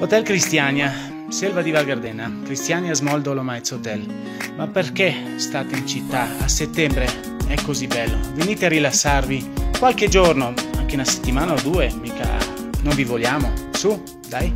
Hotel Cristiania, Selva di Val Gardena, Cristiania Small Dolomites Hotel. Ma perché state in città a settembre? È così bello. Venite a rilassarvi qualche giorno, anche una settimana o due, mica non vi vogliamo. Su, dai.